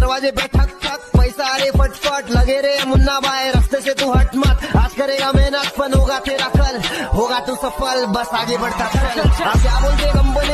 दरवाजे पे ठक ठक। पैसा अरे फटफट, लगे रे मुन्ना भाई, रास्ते से तू हट मत। आज करेगा मेहनत पन होगा तेरा कल। होगा तू सफल, बस आगे बढ़ता चल क्या बोलते कंपनी